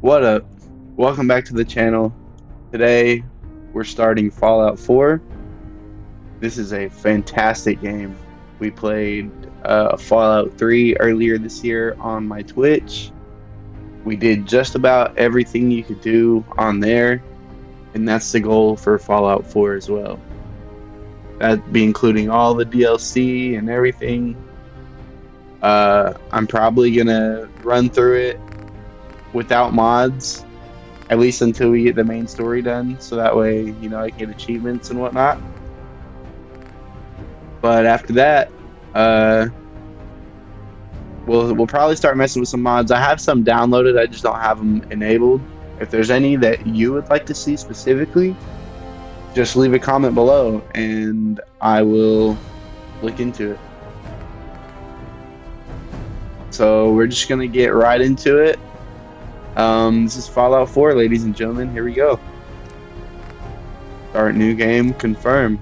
What up? Welcome back to the channel. Today we're starting Fallout 4. This is a fantastic game. We played uh, Fallout 3 earlier this year on my Twitch. We did just about everything you could do on there, and that's the goal for Fallout 4 as well. That'd be including all the DLC and everything. Uh, I'm probably gonna run through it without mods, at least until we get the main story done. So that way, you know, I can get achievements and whatnot. But after that, uh, we'll we'll probably start messing with some mods. I have some downloaded. I just don't have them enabled. If there's any that you would like to see specifically, just leave a comment below, and I will look into it. So we're just gonna get right into it. Um, this is Fallout 4, ladies and gentlemen. Here we go. Start new game, confirm.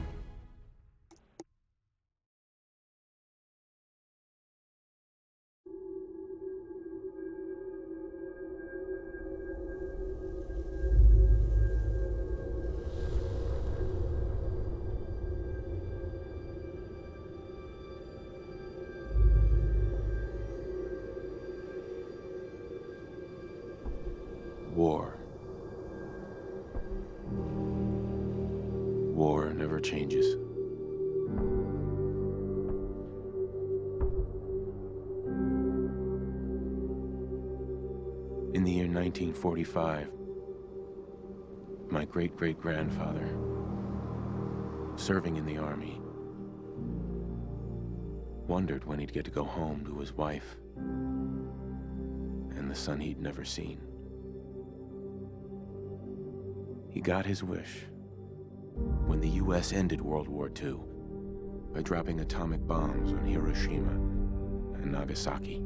1945, my great-great-grandfather, serving in the army, wondered when he'd get to go home to his wife and the son he'd never seen. He got his wish when the US ended World War II by dropping atomic bombs on Hiroshima and Nagasaki.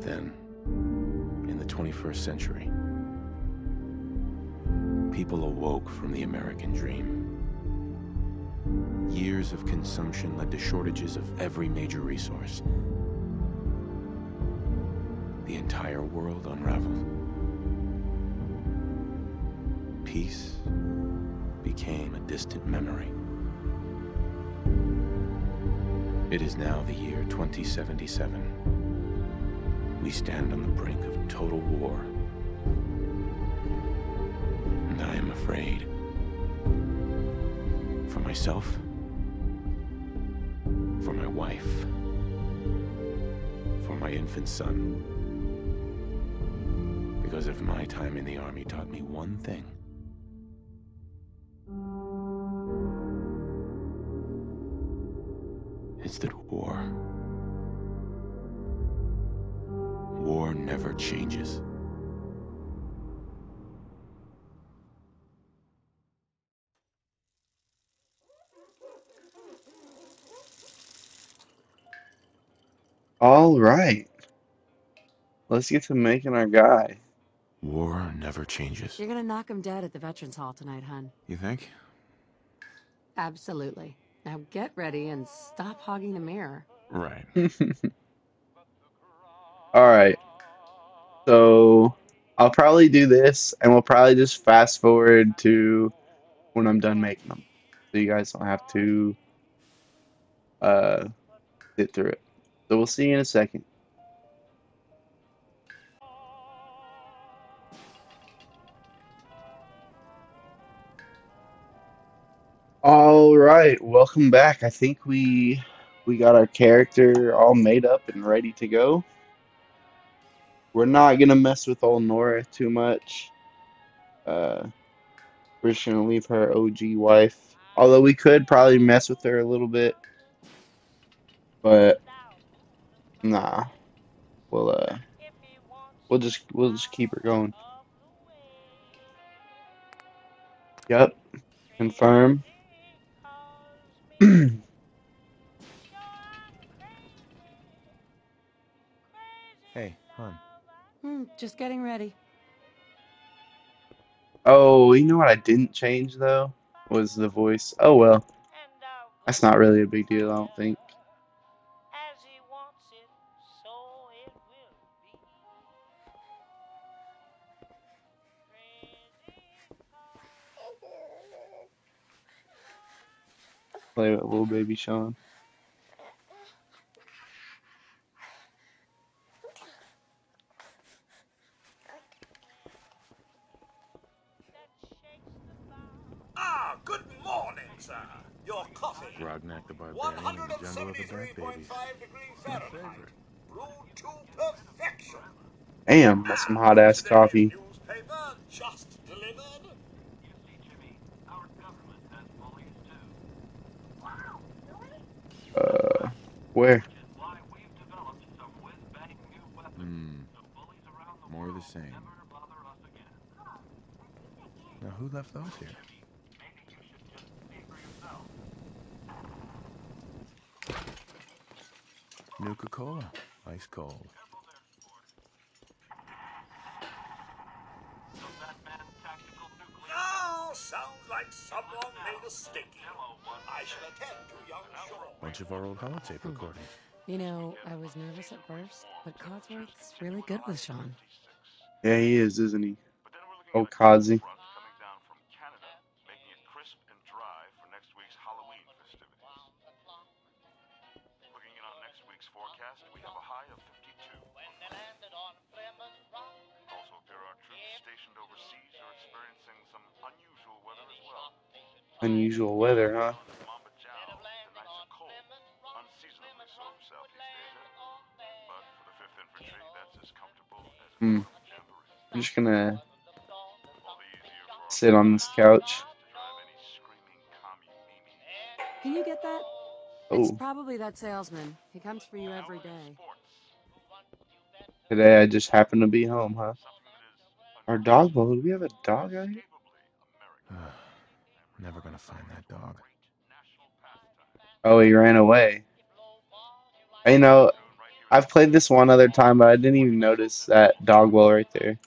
Then, in the 21st century, people awoke from the American dream. Years of consumption led to shortages of every major resource the entire world unraveled. Peace became a distant memory. It is now the year 2077. We stand on the brink of total war. And I am afraid. For myself. For my wife. For my infant son. Because if my time in the army taught me one thing, All right. Let's get to making our guy. War never changes. You're gonna knock him dead at the Veterans Hall tonight, hun. You think? Absolutely. Now get ready and stop hogging the mirror. Right. All right. So I'll probably do this, and we'll probably just fast forward to when I'm done making them, so you guys don't have to uh, sit through it. So we'll see you in a second. All right, welcome back. I think we we got our character all made up and ready to go. We're not gonna mess with old Nora too much. Uh, we're just gonna leave her OG wife. Although we could probably mess with her a little bit, but nah, we'll uh we'll just we'll just keep her going. Yep. Confirm. Hey, hon. Hmm, just getting ready. Oh, you know what I didn't change though? Was the voice. Oh well. That's not really a big deal, I don't think. Play with little baby Sean. Ah, good morning, sir. Your coffee. Grognak the Barbarian in the Jungle of the Black 173.5 Babies. degrees My Fahrenheit. favorite. Brewed to perfection. Damn, that's some hot ass coffee. Newspaper just delivered. Uh, where? Hmm. More the same. Now, who left those here? Nuka Cola. Ice cold. Oh, sounds like someone made a sticky. I shall attend to young Sean. Bunch of our old holotape hmm. recordings. You know, I was nervous at first, but Codsworth's really good with Sean. Yeah, he is, isn't he? Oh, Kazi. Comfortable weather, huh? Hmm. I'm just gonna All the easier for our sit on this couch. to drive any screaming commie meanie. Can you get that? It's Oh, probably that salesman. He comes for you every day. today I just happened to be home, huh? Our dog bowl. Do we have a dog out here? Never gonna find that dog. Oh, he ran away. You know, I've played this one other time, but I didn't even notice that dog well right there.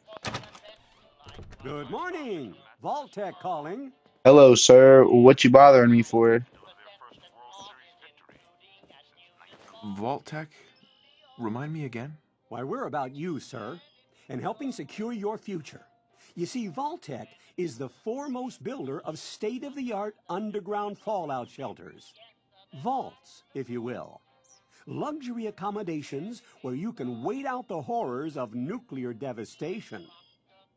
Good morning. Vault-Tec calling. Hello, sir. What you bothering me for? Vault-Tec? Remind me again? Why, we're about you, sir, and helping secure your future. You see, Vault-Tec is the foremost builder of state-of-the-art underground fallout shelters. Vaults, if you will. Luxury accommodations where you can wait out the horrors of nuclear devastation.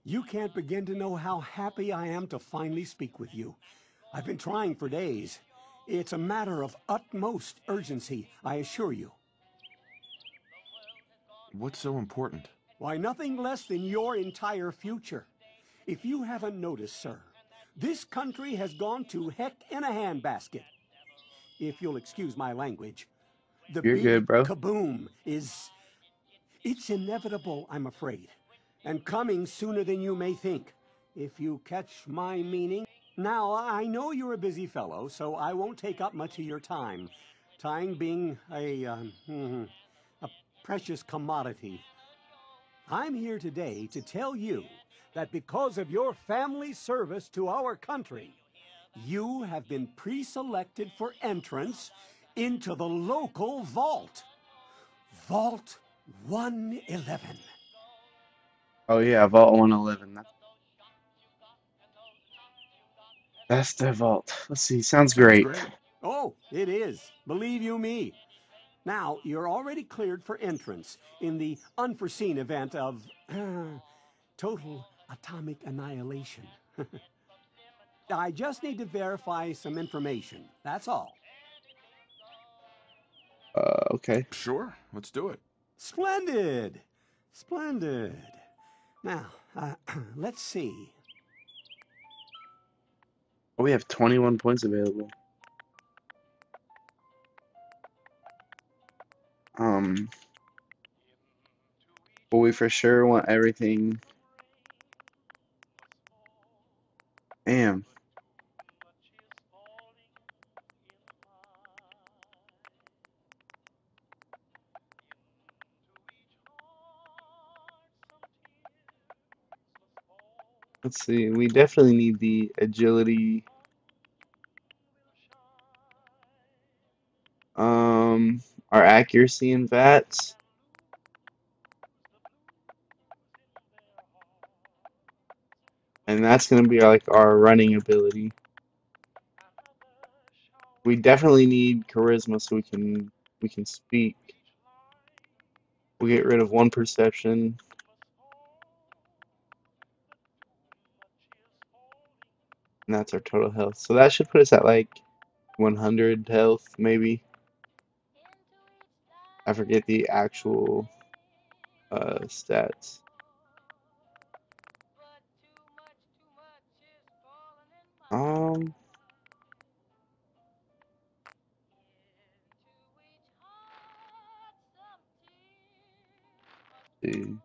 You can't begin to know how happy I am to finally speak with you. I've been trying for days. It's a matter of utmost urgency, I assure you. What's so important? Why, nothing less than your entire future. If you haven't noticed, sir, this country has gone to heck in a handbasket. If you'll excuse my language. The You're big good, bro. kaboom is. It's inevitable, I'm afraid. And coming sooner than you may think. If you catch my meaning. Now, I know you're a busy fellow, so I won't take up much of your time. Time being a. Um, hmm, a precious commodity. I'm here today to tell you that because of your family service to our country, you have been pre-selected for entrance into the local vault. Vault 111. Oh yeah, Vault 111. That- That's the vault. Let's see. Sounds great. Oh, it is. Believe you me. Now, you're already cleared for entrance in the unforeseen event of total atomic annihilation. I just need to verify some information. That's all. Uh, okay. Sure, let's do it. Splendid. Splendid. Now, uh, let's see. Oh, we have 21 points available. Um, But we for sure want everything. Damn. Let's see. We definitely need the agility. Um, our accuracy in VATS. And that's going to be like our running ability. We definitely need charisma so we can we can speak. We get rid of one perception. And that's our total health. So that should put us at like 100 health, maybe. I forget the actual uh, stats. Um, see.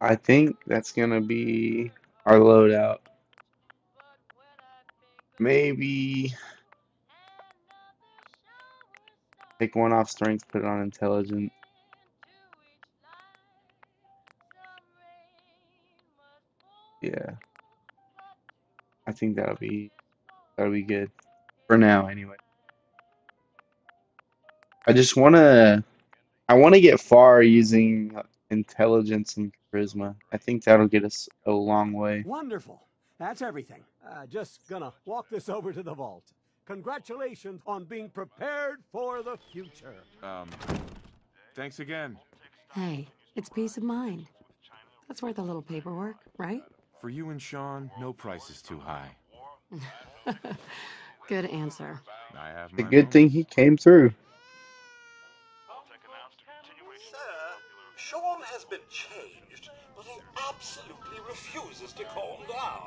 I think that's gonna be our loadout. Maybe take one off strength, put it on intelligent. Yeah. I think that'll be that'll be good. For now anyway. I just wanna I wanna get far using intelligence and charisma. I think that'll get us a long way. Wonderful. That's everything. Uh, just gonna walk this over to the vault. Congratulations on being prepared for the future. Um, thanks again. Hey, it's peace of mind. That's worth a little paperwork, right? For you and Sean, no price is too high. Good answer. I have A my good thing he came through. Sir, Sean has been changed, but he absolutely refuses to calm down.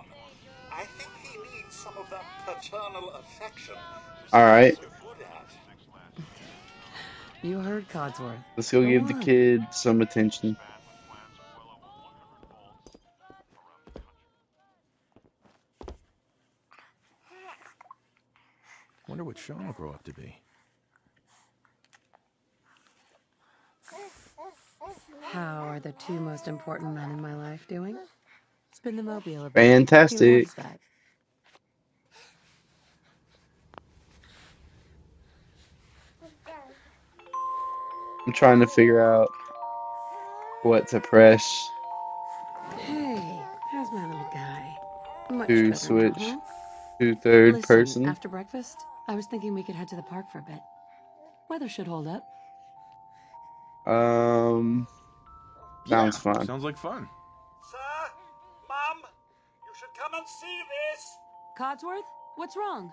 I think he needs some of that paternal affection. All right. So good at. You heard Codsworth. Let's go Go give the kid some attention. Wonder what Sean will grow up to be. How are the two most important men in my life doing? Spin the mobile a Fantastic. I'm trying to figure out what to press. Hey, how's my little guy? Much To better switch huh? to third Listen, person. After breakfast, I was thinking we could head to the park for a bit. Weather should hold up. Um, sounds Yeah, fun. Sounds like fun. You should come see this. Codsworth, what's wrong?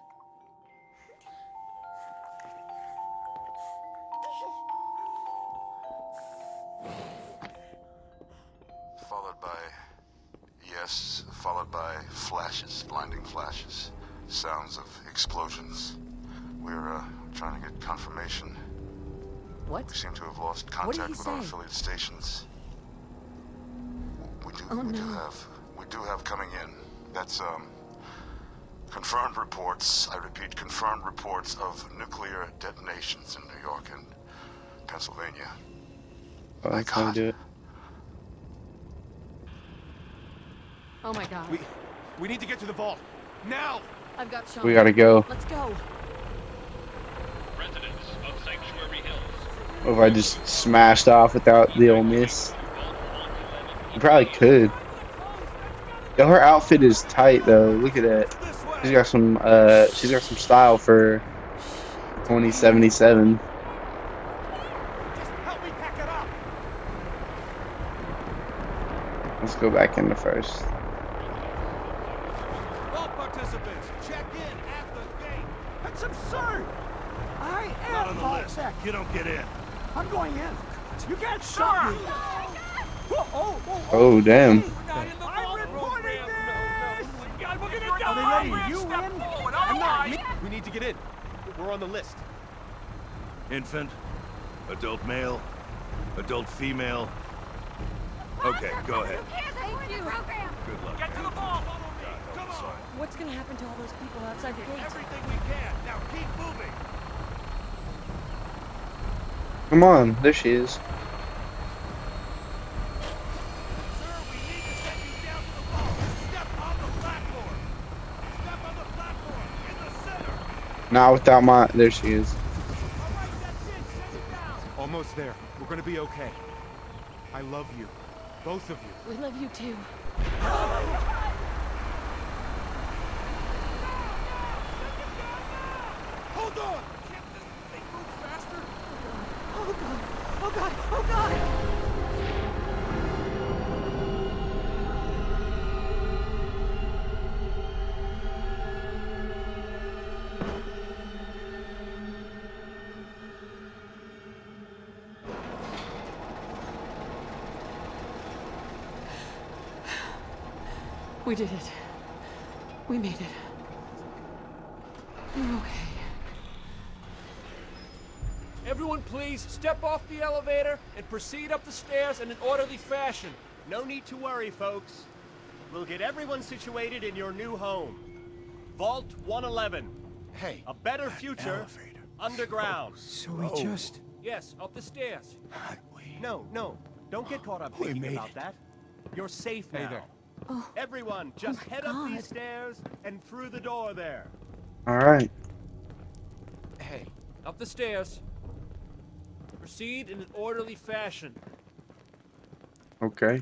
Followed by. Yes, followed by flashes, blinding flashes. Sounds of explosions. We're, uh, trying to get confirmation. What? We seem to have lost contact he with our affiliate stations. We do, Oh, we do have, we do have coming in. That's, um, confirmed reports, I repeat, confirmed reports of nuclear detonations in New York and Pennsylvania. Oh, that's how we do it. Oh my god. We, we need to get to the vault now. I've got Sean. We gotta go. Let's go. Residents of Sanctuary Hills. What if I just smashed off without the old miss? You probably could. Yo, her outfit is tight though. Look at that. She's got some. Uh, she's got some style for 2077. Just help me pack it up. Let's go back into first. All participants, check in at the gate. That's absurd. I am Not on the list. Tech. You don't get in. I'm going in. You can't stop me. Whoa, oh, oh, Oh damn! I'm reporting this. Are they letting you Step in? forward, I'm not. otherwise- me- We need to get in. We're on the list. Infant, adult male, adult female. Okay, go ahead. Thank you. Good luck. Get to the ball. Come on. What's gonna happen to all those people outside the gate? Everything we can. Now keep moving. Come on, there she is. Sir, we need to send you down to the ball. Step on the platform. Step on the platform in the center. Not without my. There she is. All right, that's it. Send it down. Almost there. We're gonna be okay. I love you. Both of you. We love you too. Hold on. We did it. We made it. We're okay. Everyone please step off the elevator and proceed up the stairs in an orderly fashion. No need to worry, folks. We'll get everyone situated in your new home. Vault 111. Hey, A better future elevator. underground. Oh, so we oh. just. Yes, up the stairs. No, no. Don't get caught up We thinking made about it. that. You're safe Hey now. there. Oh. Everyone, just oh my head up these stairs and through the door there. All right. Hey, Up the stairs. Proceed in an orderly fashion. Okay.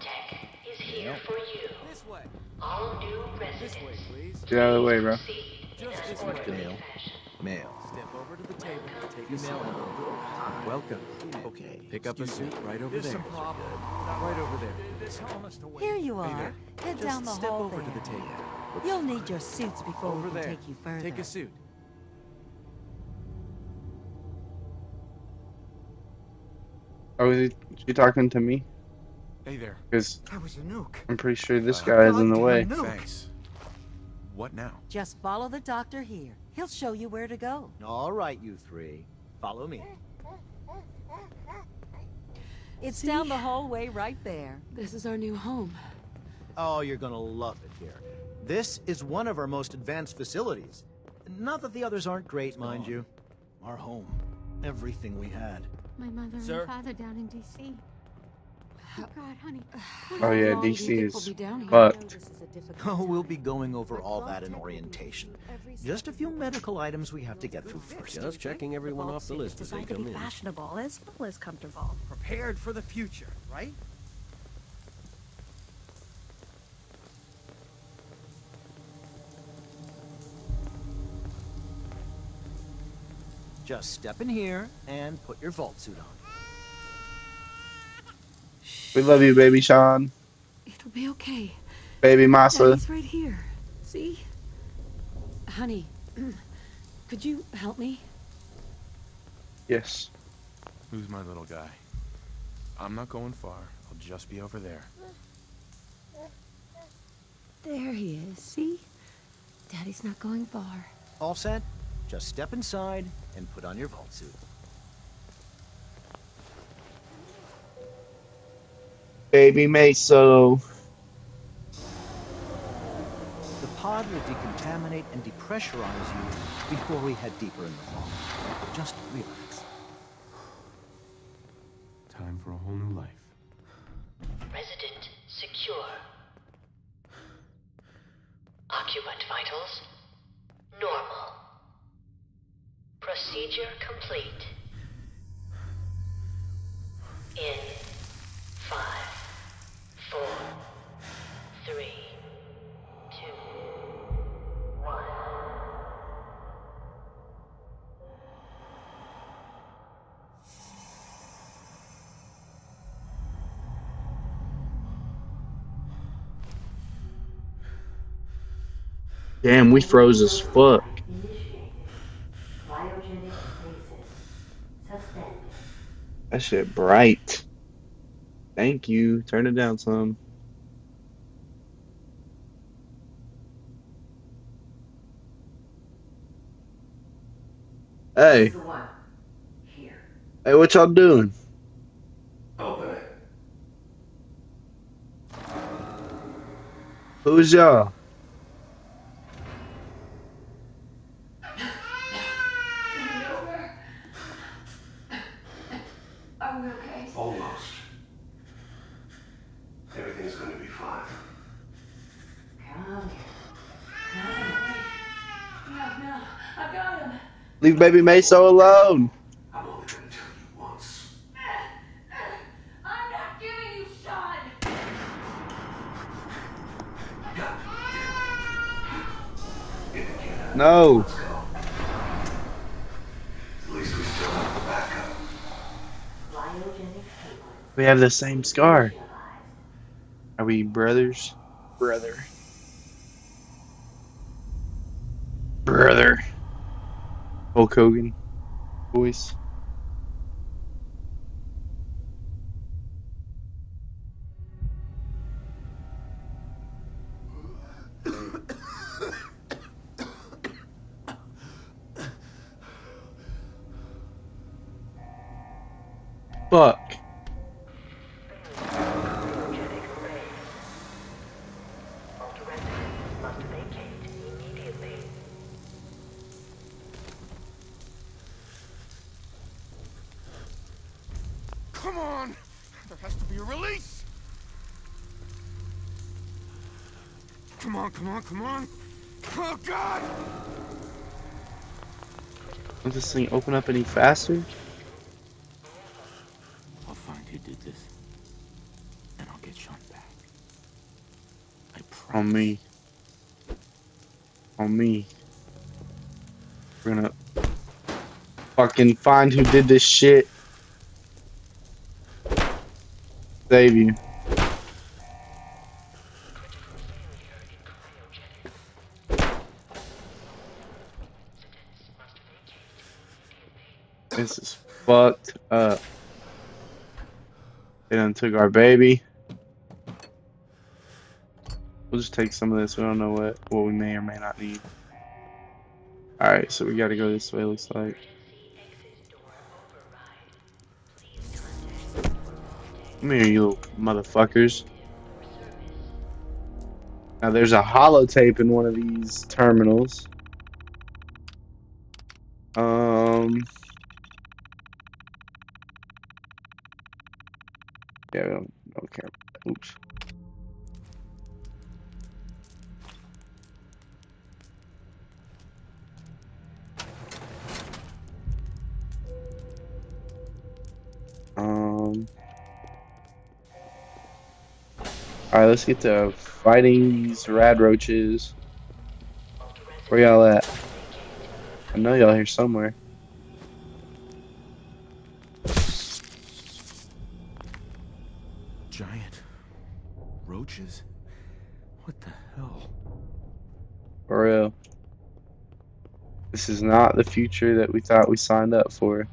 Tech is here for you. This way. All new This way, residents. please. Get out of the way, bro. Just this orderly way. Fashion. Mail. Step over to the table. Take a seat. Welcome. Okay. Pick up a suit right over There's there. some problem. Right over there. They're telling us to wait. Here you are. there. Head Just down the step hall over there. to the table. You'll need your suits before Over we can there. take you further. Take a suit. Oh, is he, she talking to me? hey there. Because That was a nuke. I'm pretty sure this Uh, guy is in the way. Thanks. What now? Just follow the doctor here. He'll show you where to go. All right, you three. Follow me. It's See? down the hallway right there. This is our new home. Oh, you're gonna love it here. This is one of our most advanced facilities. Not that the others aren't great, mind oh. you. Our home. Everything we had. My mother Sir? and father down in D.C. Oh God, honey. Oh yeah, How long do you DC is we'll down here? fucked. Oh, we'll be going over all that in orientation. Just a few medical items we have to get through first. Just checking everyone off the list as they come in. fashionable as well as comfortable. Prepared for the future, right? Just step in here and put your vault suit on. We love you, baby Sean. It'll be okay. Baby Masa. Daddy's right here. See? Honey, could you help me? Yes. Who's my little guy? I'm not going far. I'll just be over there. There he is. See? Daddy's not going far. All set? Just step inside and put on your vault suit. Baby Masa. The pod will decontaminate and depressurize you before we head deeper in the vault. Just relax. Time for a whole new life. Resident secure. Occupant vitals normal. Procedure complete. In five, four, three, two, one. Damn, we froze as fuck. That shit bright. Thank you. Turn it down some. Hey. Hey, what y'all doing? Open it. Who's y'all? Leave baby Masa alone. I'm only gonna once. I'm not giving you Sean. No. Let's go. At least we still have the backup. We have the same scar. Are we brothers? Brother. Brother. Hulk Hogan. Voice. Come on! There has to be a release! Come on, come on, come on! Oh, God! Will this thing open up any faster? I'll find who did this. And I'll get Sean back. I promise. On me. On me. We're gonna fucking find who did this shit. Save you. This is fucked up. They done took our baby. We'll just take some of this. We don't know what what we may or may not need. All right, so we got to go this way. Looks like. Come here, you motherfuckers. Now there's a holotape in one of these terminals. Let's get to fighting these radroaches. Where y'all at? I know y'all here somewhere. Giant roaches? What the hell? For real. This is not the future that we thought we signed up for.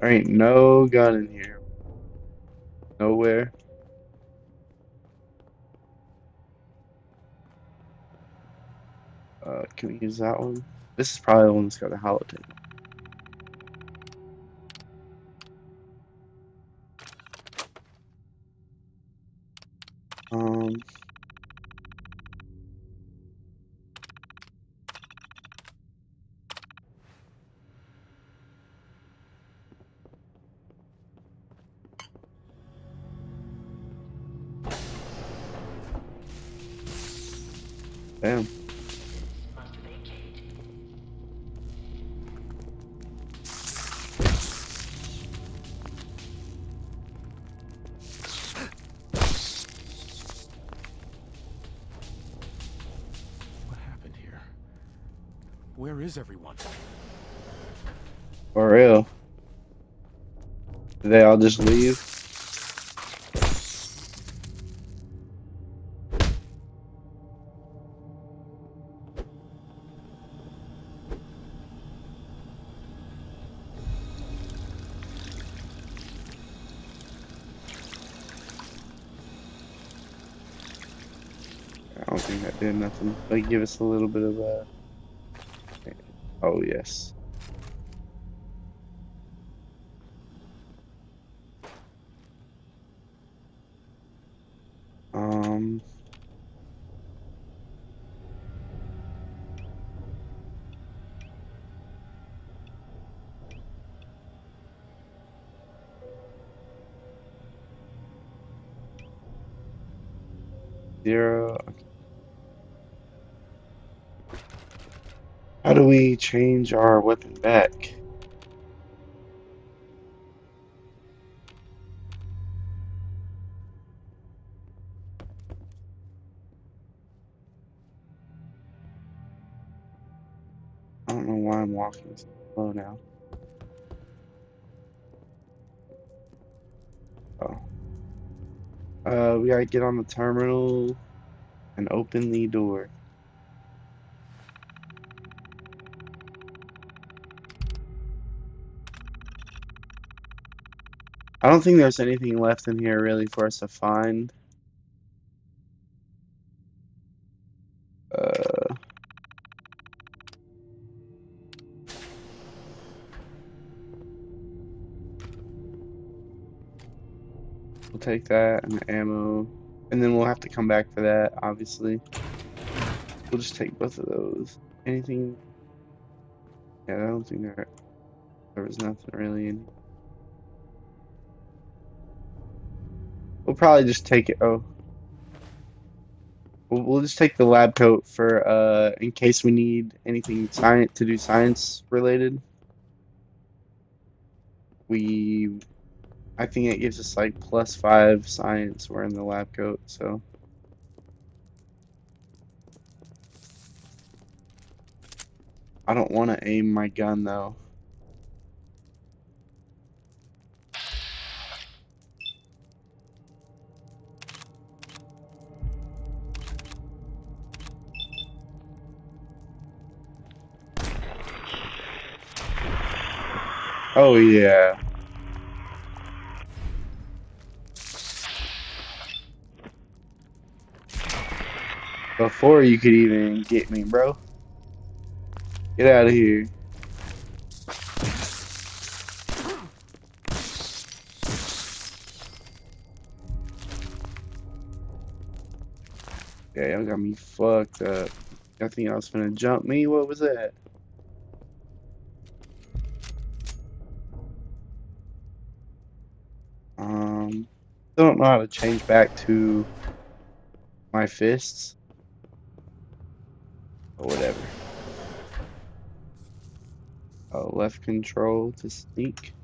There ain't no gun in here. That one? This is probably the one that's got a holotape. Um. Damn. Is everyone? For real. Did they all just leave? I don't think that did nothing. Like give us a little bit of a. Oh, change our weapon back? I don't know why I'm walking slow now. Oh. Uh, we gotta get on the terminal and open the door. Don't think there's anything left in here really for us to find. Uh, we'll take that and the ammo, and then we'll have to come back for that, obviously. We'll just take both of those. Anything? Yeah, I don't think there there was nothing really in. Probably just take it. Oh. We'll, we'll just take the lab coat for uh in case we need anything science to do science related. We I think it gives us like plus five science wearing the lab coat, so I don't want to aim my gun though. Oh yeah. Before you could even get me, bro. Get out of here. Yeah, y'all got me fucked up. I think I was gonna jump me. What was that? Don't know how to change back to my fists. Or whatever. Oh, left control to sneak.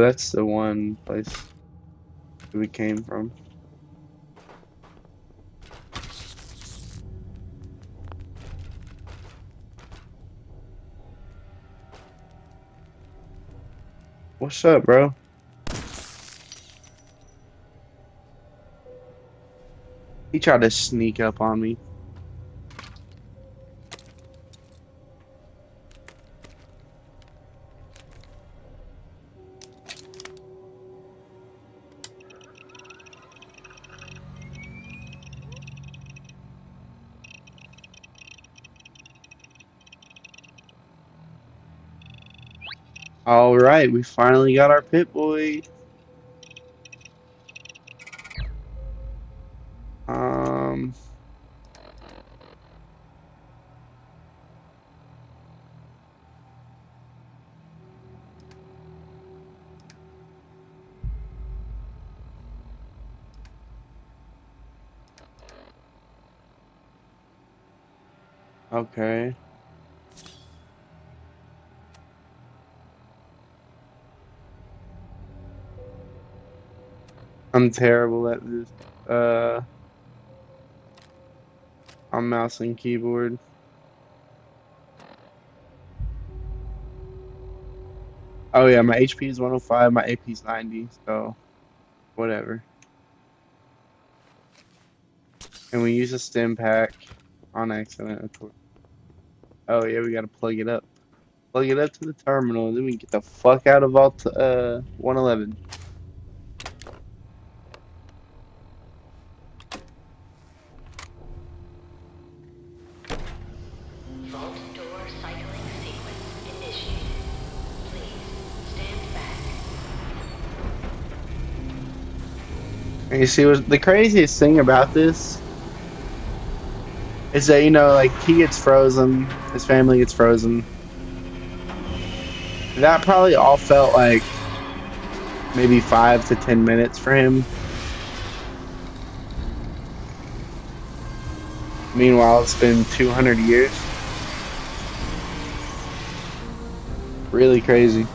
That's the one place we came from. What's up, bro? He tried to sneak up on me. All right, we finally got our Pip-Boy. Um. Okay. I'm terrible at this. Uh, on mouse and keyboard. Oh yeah, my HP is 105, my AP is 90, so whatever. And we use a Stimpak on accident, of course. Oh yeah, we gotta plug it up. Plug it up to the terminal, and then we get the fuck out of Vault uh 111. You see, what the craziest thing about this is that you know, like he gets frozen, his family gets frozen. That probably all felt like maybe five to ten minutes for him. Meanwhile, it's been 200 years. Really crazy.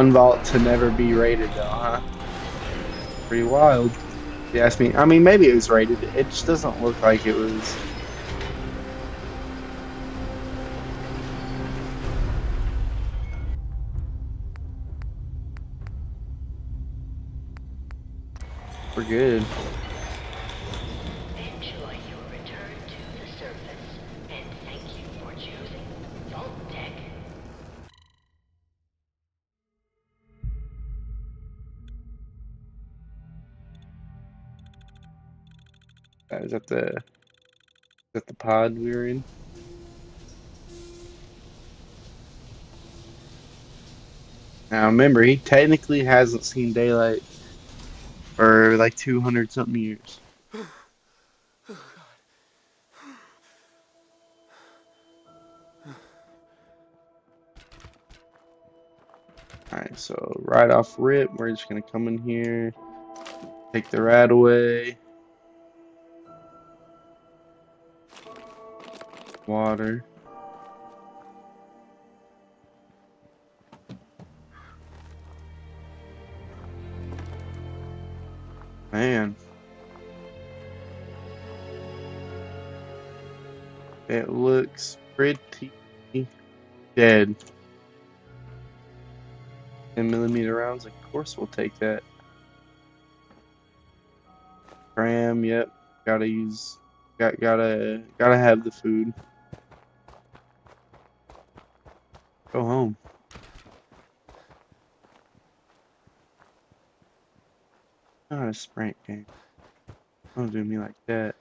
One vault to never be rated, though, huh? Pretty wild. If you ask me. I mean, maybe it was rated. It just doesn't look like it was. We're good. Is that the? Is that the pod we were in? Now remember, he technically hasn't seen daylight for like 200 something years. Alright, so right off rip, we're just gonna come in here, take the rat away. Water. Man. It looks pretty dead. 10 millimeter rounds, of course we'll take that. Cram, yep. Gotta use, got, gotta, gotta have the food. Go home. Not a sprint game. Don't do me like that.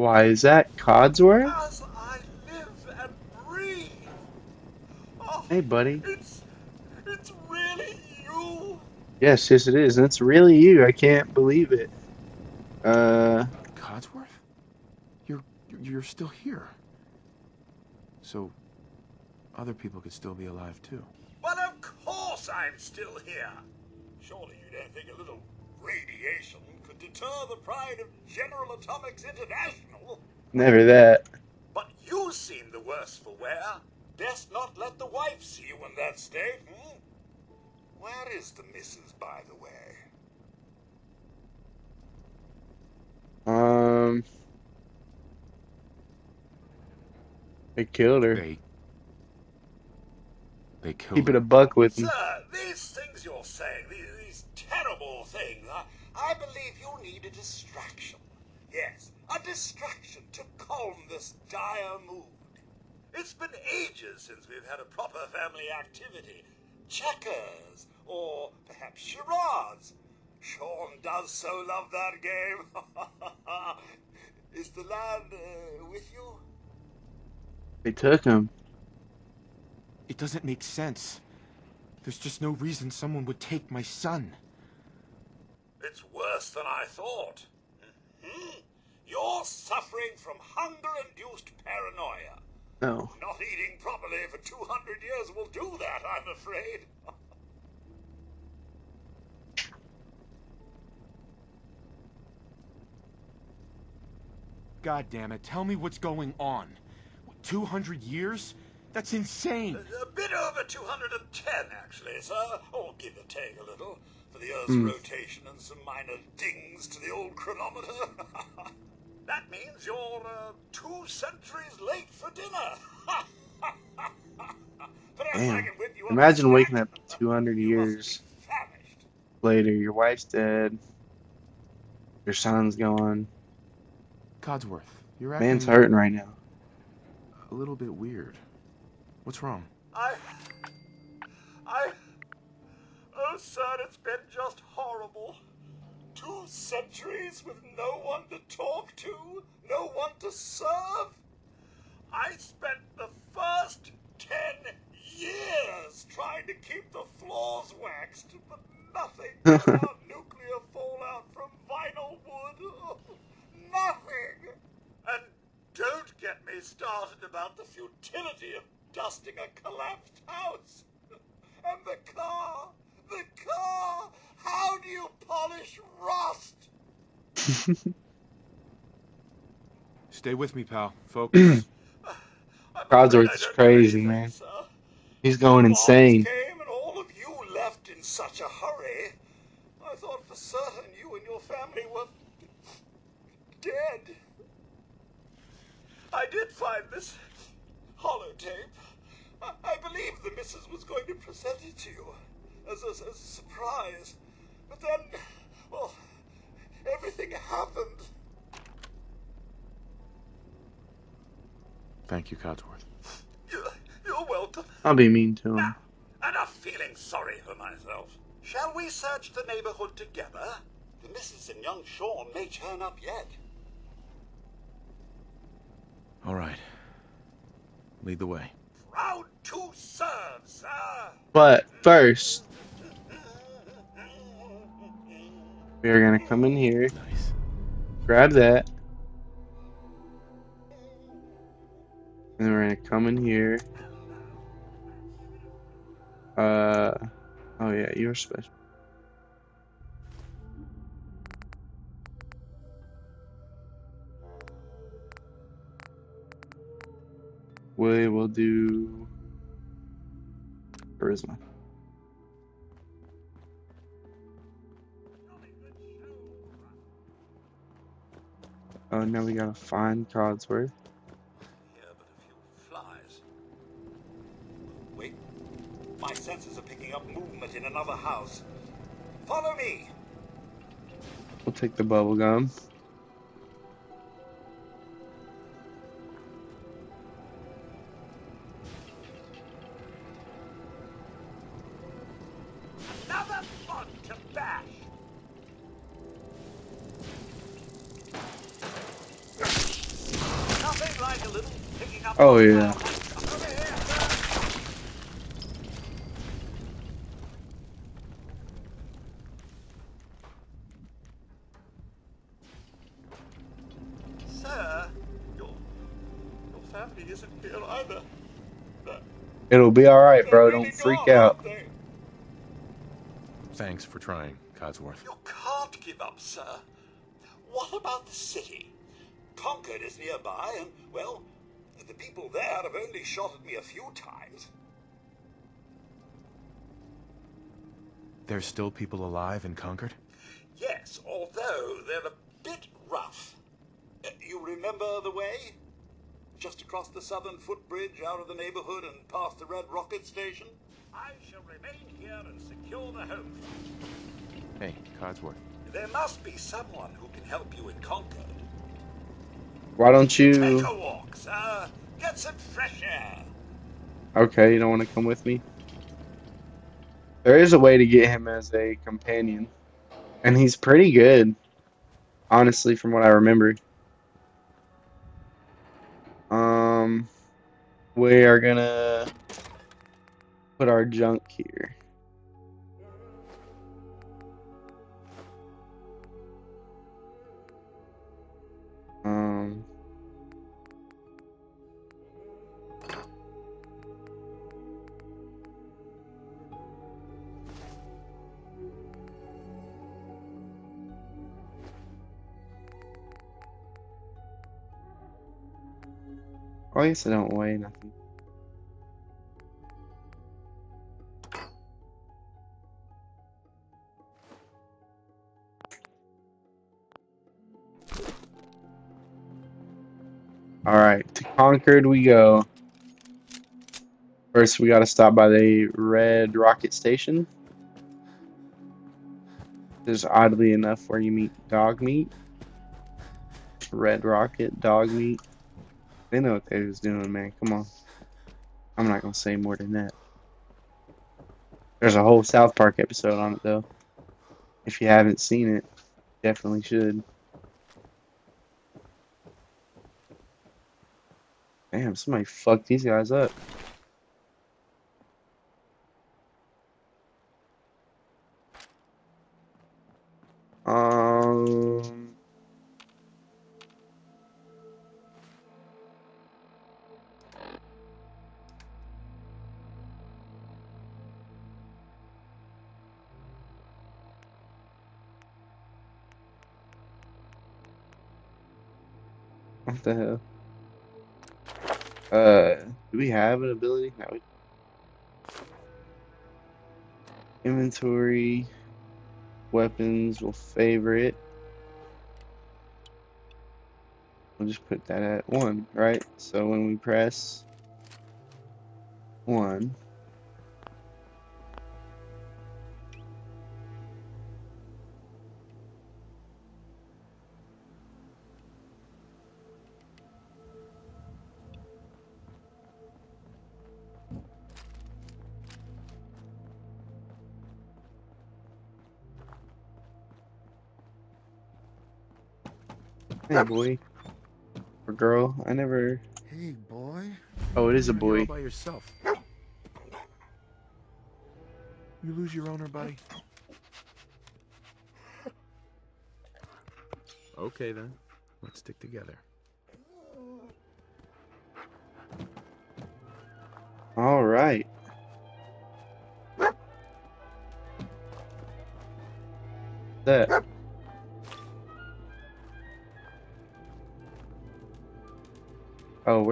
Why is that Codsworth? As I live and breathe. Oh, Hey, buddy. It's, it's really you. Yes, yes, it is, and it's really you. I can't believe it. Uh, Codsworth? You're you're still here. So other people could still be alive too. Well, of course I'm still here. Surely you don't think a little radiation could deter the pride of General Atomics International? never that. But you seem the worse for wear. Best not let the wife see you in that state, hmm? Where is the missus, by the way? Um, they killed her. They they killed Keep it a buck with him. Sir, these things you're saying, these, these terrible things, I, I believe you need a distraction. Yes, a distraction to calm this dire mood. It's been ages since we've had a proper family activity. Checkers, or perhaps charades. Sean does so love that game. Is the lad uh, with you? They took him. It doesn't make sense. There's just no reason someone would take my son. It's worse than I thought. Mhm. You're suffering from hunger-induced paranoia. No. Not eating properly for 200 years will do that, I'm afraid. God damn it, tell me what's going on. 200 years? That's insane. A bit over 210, actually, sir. Or give or take a little, for the Earth's Hmm. rotation and some minor dings to the old chronometer. that means you're uh, two centuries late for dinner. Damn. can whip you up Imagine waking up 200 years later. Your wife's dead. Your son's gone. Codsworth, you're acting Man's hurting right now. a little bit weird. What's wrong? I. I. Oh, sir, it's been just horrible. Two centuries with no one to talk to, no one to serve. I spent the first ten years trying to keep the floors waxed, but nothing without nuclear fallout from vinyl wood. nothing! And don't get me started about the futility of dusting a collapsed house. And the car, the car, how do you polish rust? Stay with me, pal. Focus. Codsworth is crazy, man. He's going insane. Came and all of you left in such a hurry. I thought for certain you and your family were dead. I did find this holotape. I, I believe the missus was going to present it to you as a, as a surprise. But then, well, everything happened. Thank you, Codsworth. You're, you're welcome. I'll be mean to him. Ah, Enough feeling sorry for myself. Shall we search the neighborhood together? The missus and young Sean may turn up yet. All right. Lead the way. Proud to serve, sir. But first, we are gonna come in here, grab that, and then we're gonna come in here. Uh, oh yeah, you're special. We will do charisma. Oh, now we gotta find Codsworth. Flies. Wait. My senses are picking up movement in another house. Follow me. We'll take the bubble gum. Oh yeah. Sir, your your family isn't here either. It'll be alright, bro. Don't freak out. Thanks for trying, Codsworth. You can't give up, sir. What about the city? Concord is nearby, and, well, the people there have only shot at me a few times. There's still people alive in Concord? Yes, although they're a bit rough. Uh, you remember the way? Just across the southern footbridge, out of the neighborhood, and past the Red Rocket Station? I shall remain here and secure the home front. Hey, Codsworth. There must be someone who can help you in Concord. Why don't Take you? a walk, sir. Get some fresh air. Okay, you don't want to come with me? There is a way to get him as a companion. And he's pretty good. Honestly, from what I remember. Um, we are gonna put our junk here. I guess I don't weigh nothing. Alright, to Concord we go. First, we gotta stop by the Red Rocket Station. There's oddly enough where you meet Dogmeat. Red Rocket, Dogmeat. They know what they was doing, man. Come on. I'm not gonna say more than that. There's a whole South Park episode on it, though. If you haven't seen it, definitely should. Damn, somebody fucked these guys up. have an ability? No. Inventory. Weapons will favor it. We'll just put that at 1, right? So when we press 1, boy, or girl, I never. Hey, boy. Oh, it is a You're here all boy. by yourself. You lose your owner, buddy? Okay, then. Let's stick together. All right.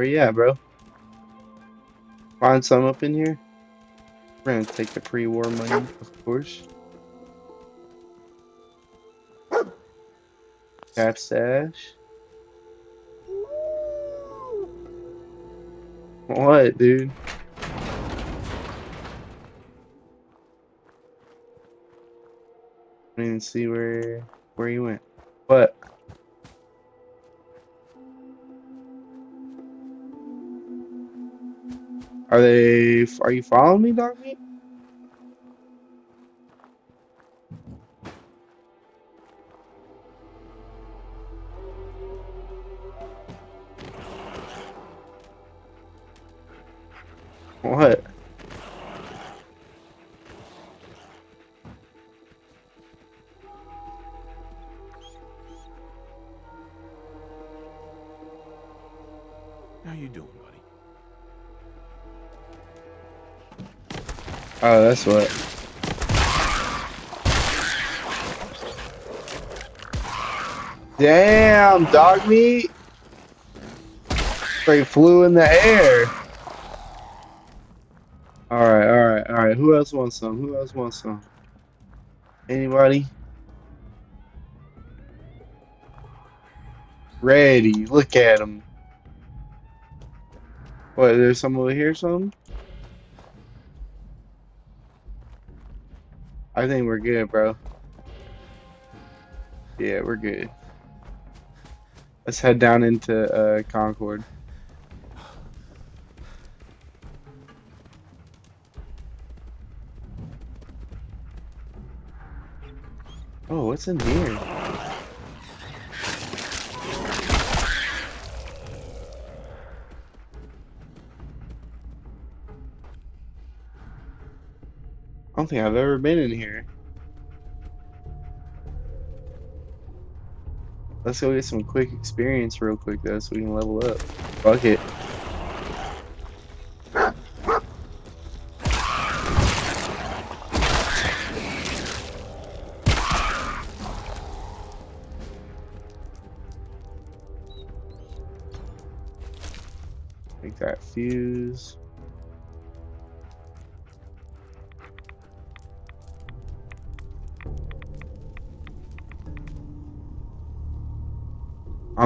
You at, bro? Find some up in here? We're gonna take the pre-war money, of course. Cap stash. What, dude? I didn't even see where where you went. What? Are they? Are you following me, Dogmeat? What? Oh, that's what. Damn, Dogmeat. They flew in the air. Alright, alright, alright. Who else wants some? Who else wants some? Anybody? Ready. Look at him. What, there's some over here, something? I think we're good, bro. Yeah, we're good. Let's head down into uh, Concord. Oh, what's in here? Think I've ever been in here. Let's go get some quick experience real quick though so we can level up. Fuck it. Make that fuse.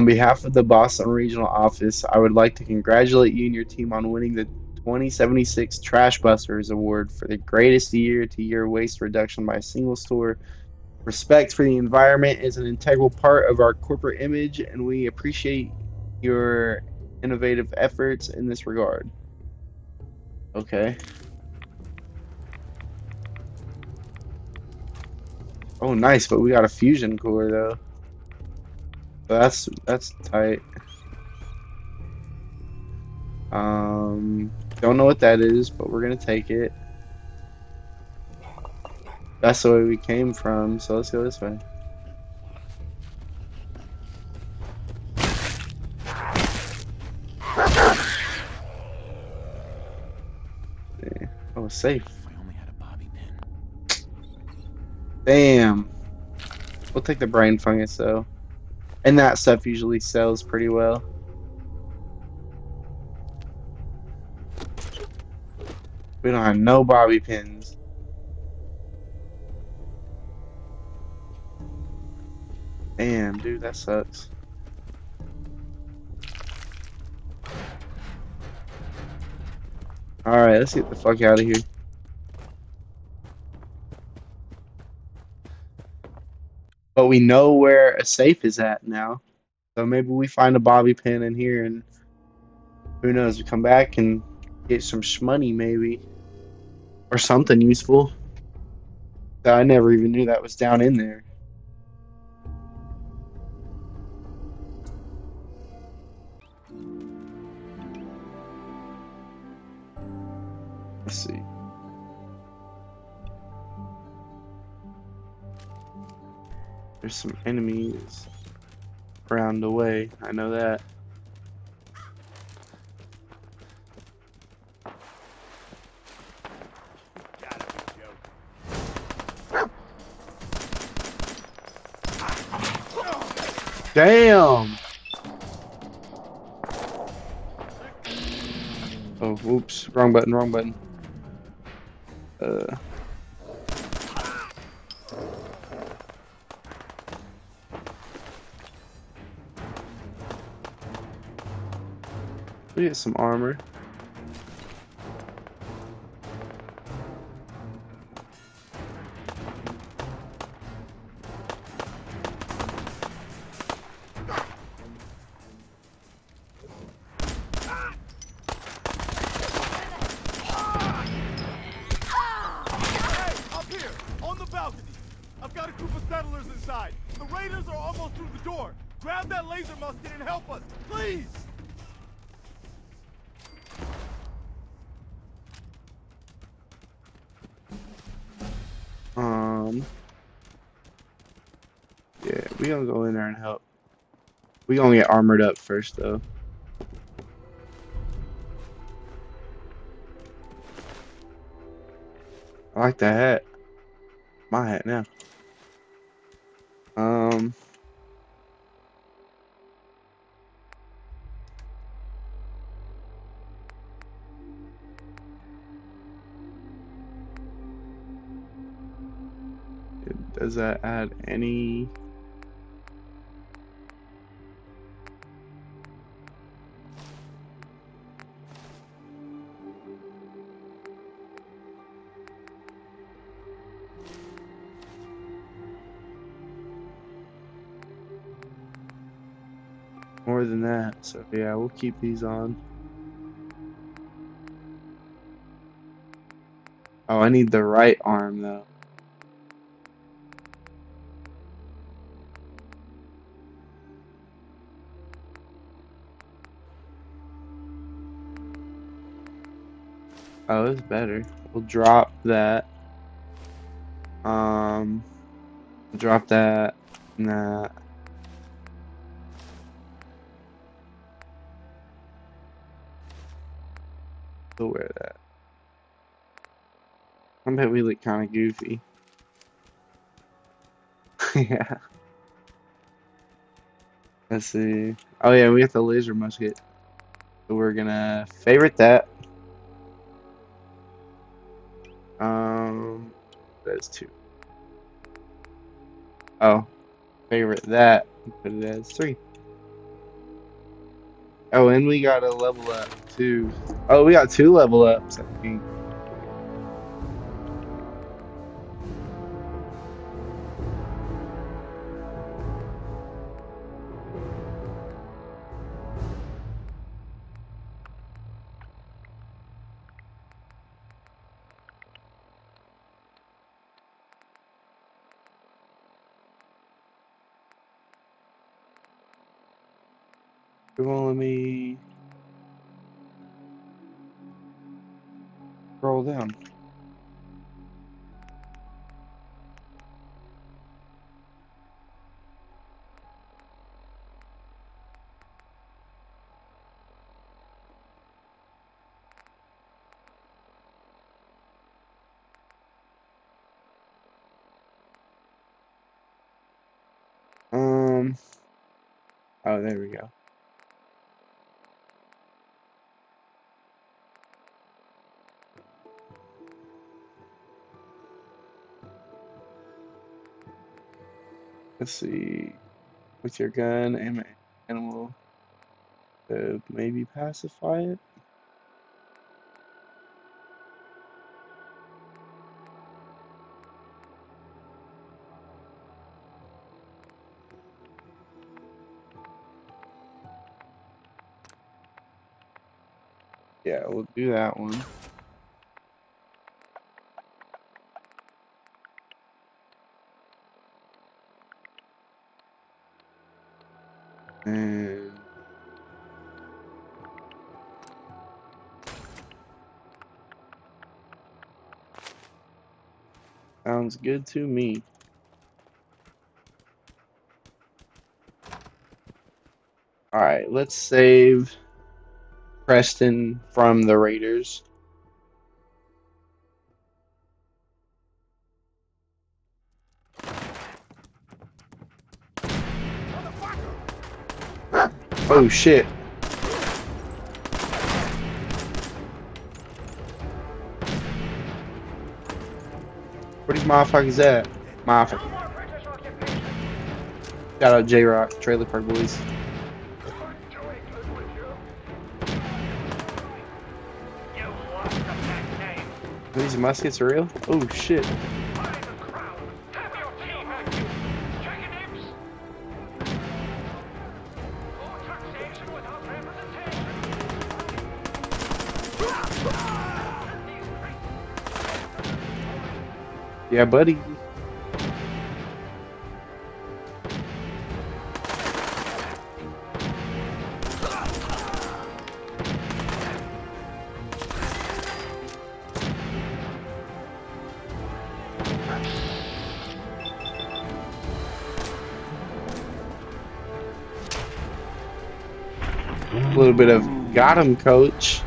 On behalf of the Boston Regional Office, I would like to congratulate you and your team on winning the 2076 Trash Busters Award for the greatest year to year waste reduction by a single store. Respect for the environment is an integral part of our corporate image, and we appreciate your innovative efforts in this regard. Okay. Oh, nice, but we got a fusion core though. That's that's tight. Um, don't know what that is, but we're gonna take it. That's the way we came from, so let's go this way. Yeah. Oh, safe. I only had a bobby pin. Damn. We'll take the brain fungus though. And that stuff usually sells pretty well. We don't have no bobby pins. Damn, dude, that sucks. Alright, let's get the fuck out of here. But we know where a safe is at now. So maybe we find a bobby pin in here and who knows, we come back and get some shmoney maybe. Or something useful. I never even knew that was down in there. There's some enemies around the way. I know that. Damn! Oh, oops. Wrong button, wrong button. Uh. We get some armor. Up here, on the balcony. I've got a group of settlers inside. The raiders are almost through the door. Grab that laser musket and help us, please. Gonna go in there and help. We gonna get armored up first, though. I like that hat. My hat now. Um. Does that add any? That, so yeah, we'll keep these on. Oh, I need the right arm though. Oh, it's better. We'll drop that. Um, drop that and We'll wear that. I bet we look kind of goofy. yeah. Let's see. Oh yeah, we got the laser musket. So we're gonna favorite that. Um, that's two. Oh, favorite that. Put it as three. Oh, and we got a level up too. Oh, we got two level ups, I think. It won't let me scroll down. Um. Oh, there we go. Let's see. With your gun, aim animal to maybe pacify it. Yeah, we'll do that one. Sounds good to me. All right, let's save Preston from the Raiders. Oh shit. Motherfuckers at? Motherfucker. Shout out J-Roc, Trailer Park Boys. These muskets are real? Oh shit. Yeah, buddy. A little bit of got him, coach.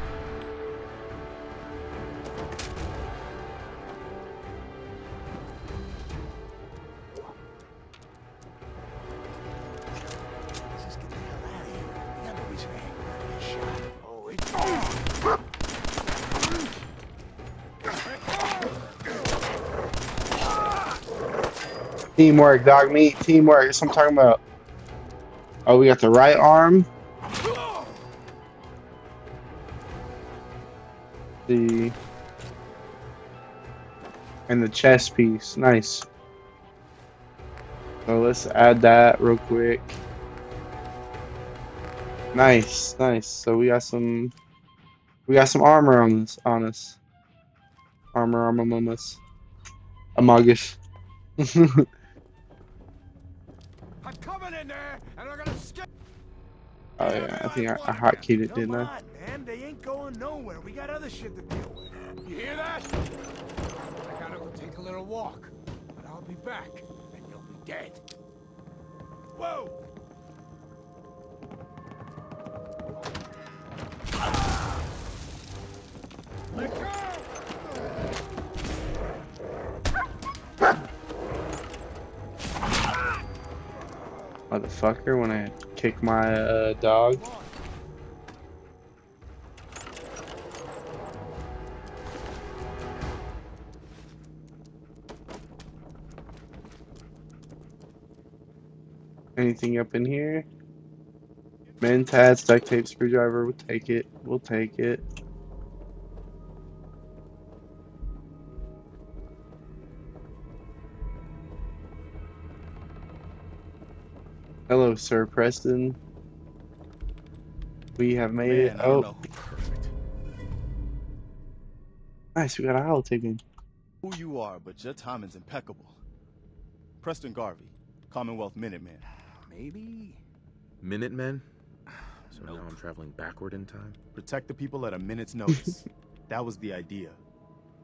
Teamwork, Dogmeat, teamwork. That's what I'm talking about. Oh, we got the right arm. The and the chest piece. Nice. So let's add that real quick. Nice, nice. So we got some we got some armor on this on us. Armor armor on us. Among us. Oh yeah, I think I, I hotkeyed it, didn't I? on, man. They ain't going nowhere. We got other shit to deal with. You hear that? I gotta go take a little walk, but I'll be back, and you'll be dead. Whoa! Let go! Motherfucker, when I kick my uh, dog. Anything up in here? Men's hats, duct tape, screwdriver, we'll take it, we'll take it. Hello, Sir Preston. We have made it. Man, I don't Oh, know. Perfect. nice. We got a holotape in. Who you are, but your timing's impeccable. Preston Garvey, Commonwealth Minuteman. Maybe? Minutemen? So now I'm traveling backward in time? Protect the people at a minute's notice. that was the idea.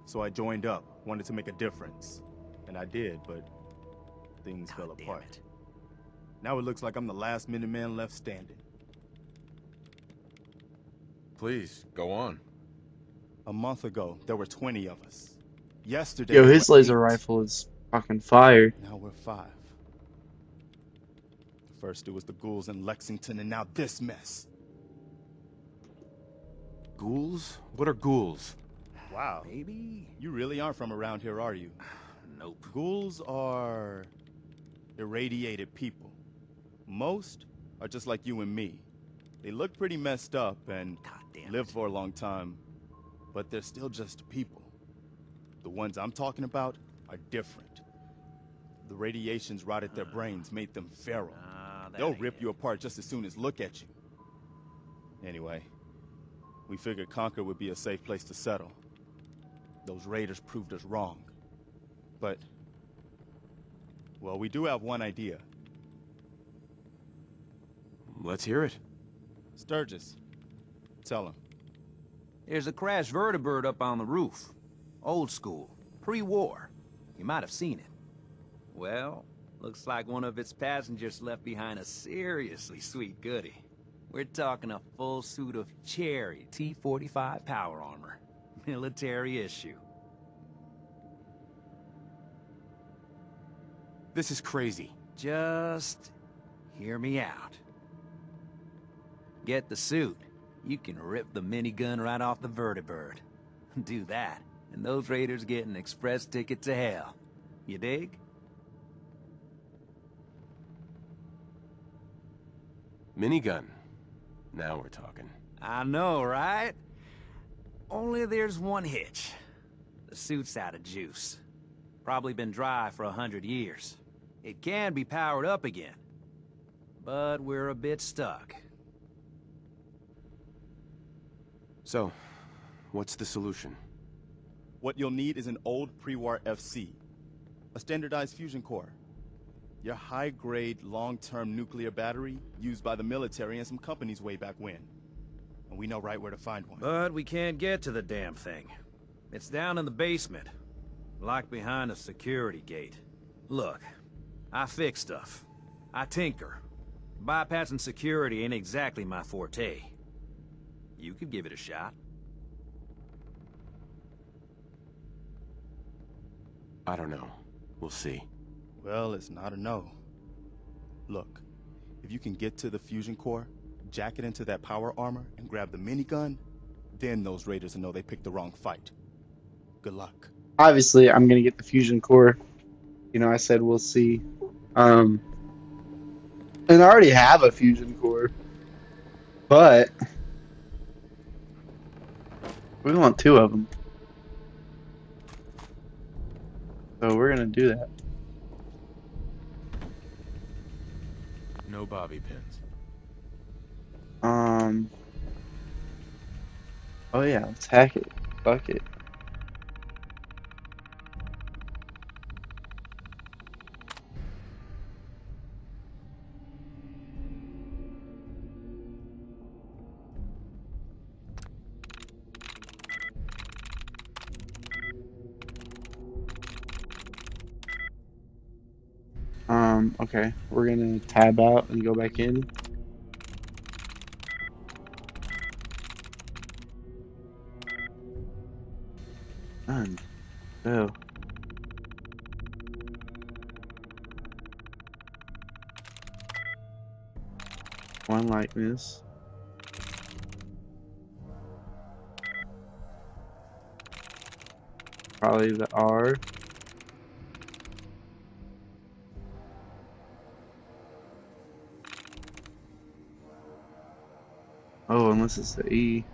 So I joined up, wanted to make a difference. And I did, but things fell apart. Now it looks like I'm the last Minuteman left standing. Please, go on. A month ago, there were 20 of us. Yesterday, Yo, his laser eight. rifle is fucking fire. Now we're five. First it was the ghouls in Lexington, and now this mess. Ghouls? What are ghouls? Wow. Maybe? You really aren't from around here, are you? Nope. Ghouls are irradiated people. Most are just like you and me. They look pretty messed up and live for a long time, but they're still just people. The ones I'm talking about are different. The radiations rotted their brains, made them feral. They'll rip you apart just as soon as look at you. Anyway, we figured Concord would be a safe place to settle. Those raiders proved us wrong. But, well, we do have one idea. Let's hear it. Sturges, tell him. There's a crashed vertibird up on the roof. Old school. Pre-war. You might have seen it. Well, looks like one of its passengers left behind a seriously sweet goodie. We're talking a full suit of cherry T-45 power armor. Military issue. This is crazy. Just hear me out. Get the suit. You can rip the minigun right off the vertibird. Do that, and those raiders get an express ticket to hell. You dig? Minigun. Now we're talking. I know, right? Only there's one hitch. The suit's out of juice. Probably been dry for a hundred years. It can be powered up again. But we're a bit stuck. So, what's the solution? What you'll need is an old pre-war FC, a standardized fusion core, your high-grade, long-term nuclear battery used by the military and some companies way back when. And we know right where to find one. But we can't get to the damn thing. It's down in the basement. Locked behind a security gate. Look, I fix stuff. I tinker. Bypassing security ain't exactly my forte. You could give it a shot. I don't know. We'll see. Well, it's not a no. Look, if you can get to the fusion core, jack it into that power armor, and grab the minigun, then those raiders will know they picked the wrong fight. Good luck. Obviously, I'm gonna get the fusion core. You know, I said we'll see. Um, and I already have a fusion core, but we want two of them. So we're gonna do that. No bobby pins. Um. Oh yeah, let's hack it. Fuck it. Okay, we're gonna tab out and go back in. Done. Go. One likeness. Probably the R. Unless it's the E.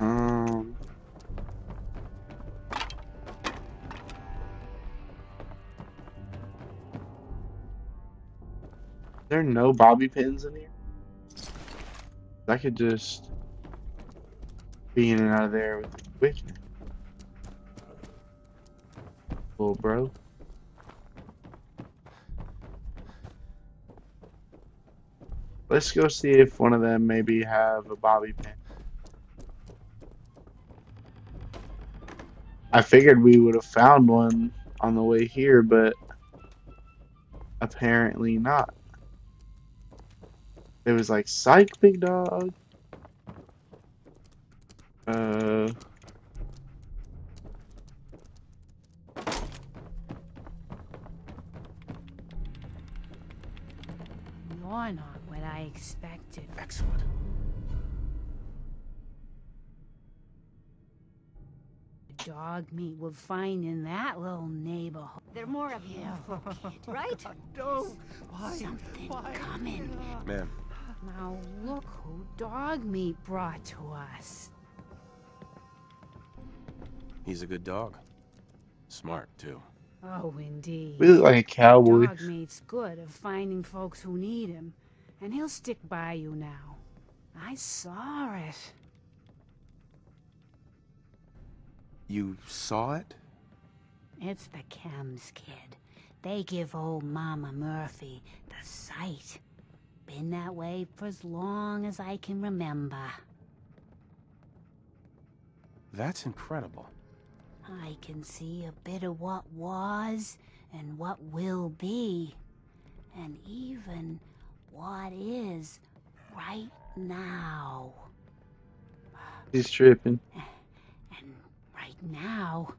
Um, there are no bobby pins in here? I could just be in and out of there with the quickness. Little bro. Let's go see if one of them maybe have a bobby pin. I figured we would have found one on the way here, but apparently not. It was like, psych, big dog. Uh. You're not what I expected. Excellent. Dogmeat we'll find in that little neighborhood. There are more of you, kid, right? No. Why? Something Why? coming. Man, Now look who Dogmeat brought to us. he's a good dog. Smart, too. Oh, indeed. We look like a cowboy. Dogmeat's good at finding folks who need him, and he'll stick by you now. I saw it. You saw it? It's the chems, kid. They give old Mama Murphy the sight. Been that way for as long as I can remember. That's incredible. I can see a bit of what was and what will be, and even what is right now. He's tripping. And right now,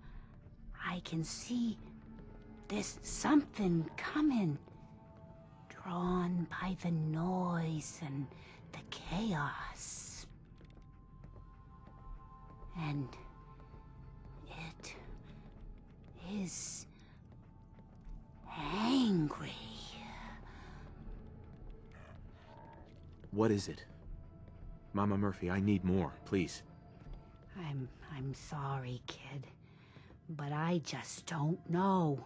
I can see there's something coming, drawn by the noise and the chaos. And it is angry. What is it? Mama Murphy, I need more, please. I'm I'm sorry, kid, but I just don't know.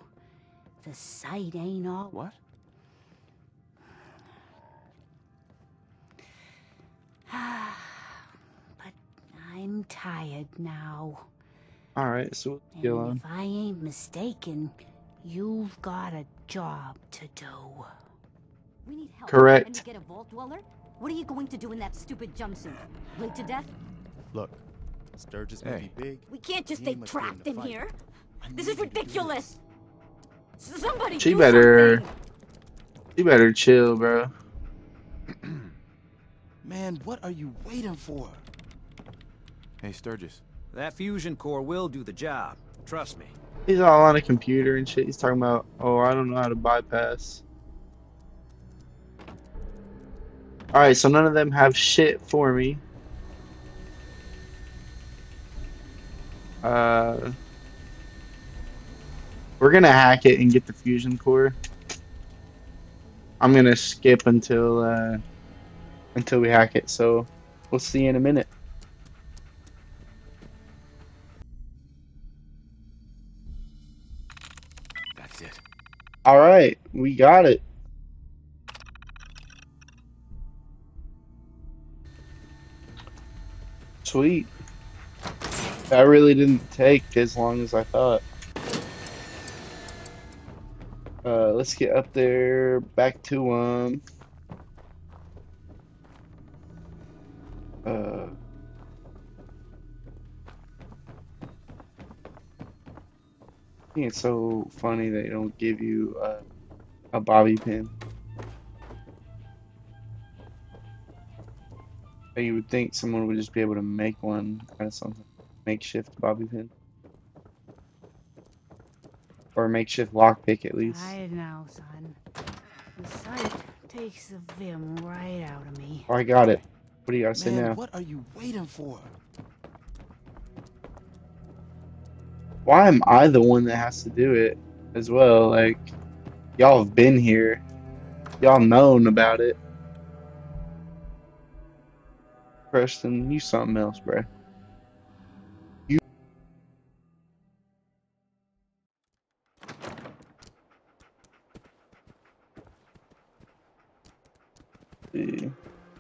The sight ain't all. What? but I'm tired now. Alright, so what's And going on? if I ain't mistaken, you've got a job to do. We need help. Correct. And get a vault dweller? What are you going to do in that stupid jumpsuit? Bleed to death? Look, Sturges may be big. We can't just stay ain't much good in trapped in here. I This is you to ridiculous. Somebody She do better. something. She better chill, bro. Man, what are you waiting for? Hey, Sturges. That fusion core will do the job. Trust me. He's all on a computer and shit. He's talking about, oh, I don't know how to bypass. Alright, so none of them have shit for me. Uh, we're gonna hack it and get the fusion core. I'm gonna skip until uh, until we hack it. So we'll see you in a minute. That's it. All right, we got it. Sweet. That really didn't take as long as I thought. Uh, let's get up there, back to um. Uh. It's so funny they don't give you uh, a bobby pin. Like, You would think someone would just be able to make one out of something. Makeshift bobby pin. Or makeshift lockpick at least. I know, son. The sight takes the vim right out of me. Oh, I got it. What do you gotta say Man, now? what are you waiting for? Why am I the one that has to do it as well? Like, y'all have been here. Y'all known about it. Preston, you something else, bruh.